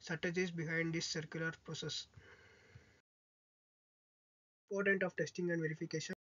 strategies behind this circular process. Important of testing and verification.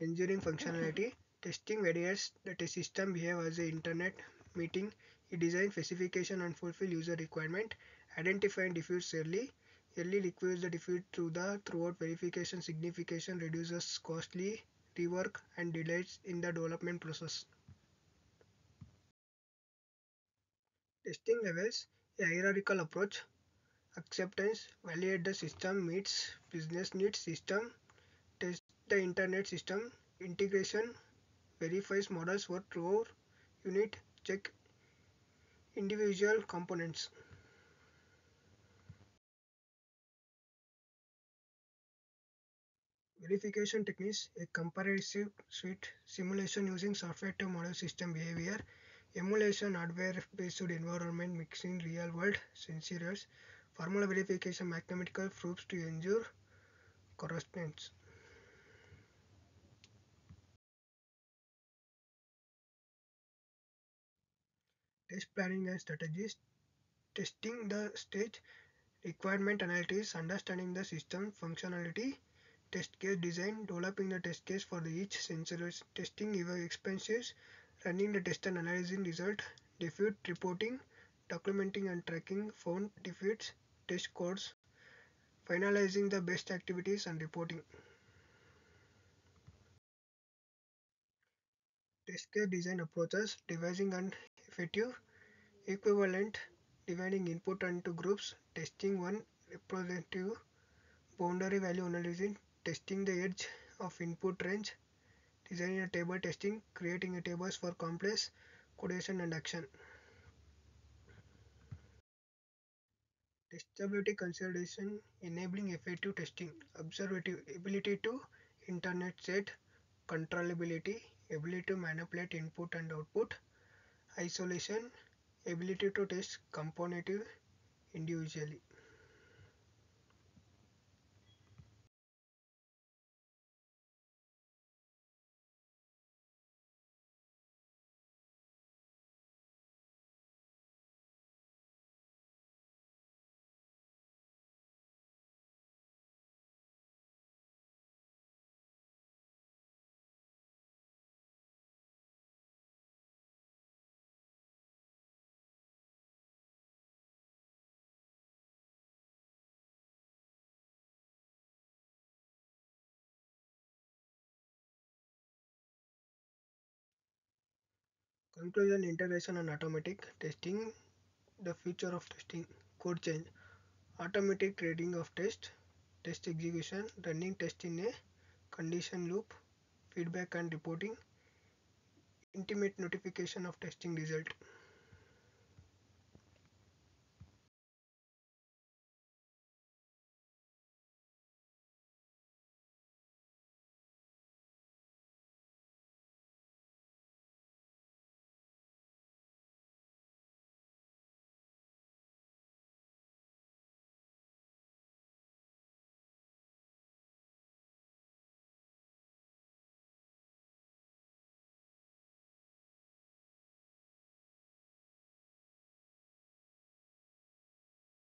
Ensuring functionality. Testing validates that a system behave as an internet meeting. It design specification and fulfill user requirement. Identifying defects early. Early liquidates the defect through the throughout verification signification reduces costly rework and delays in the development process. Testing levels a hierarchical approach. Acceptance validate the system meets business needs system. Test the internet system. Integration verifies models work throughout unit. Check individual components. Verification techniques a comparative suite simulation using software to model system behavior emulation hardware based environment mixing real world sensors, formal verification mathematical proofs to ensure correspondence. Test planning and strategies. Testing the stage requirement analysis understanding the system functionality test case design developing the test case for each sensor. Testing your expenses running the test and analyzing result defect reporting documenting and tracking found defects test codes finalizing the best activities and reporting. Test case design approaches devising an effective equivalent dividing input into groups testing one representative boundary value analysis testing the edge of input range designing a table testing creating a tables for complex codation and action. Testability consideration enabling effective testing observative ability to internet set controllability ability to manipulate input and output isolation ability to test component individually Conclusion integration and automatic testing the future of testing code change. Automatic trading of test test execution running test in a condition loop feedback and reporting intimate notification of testing result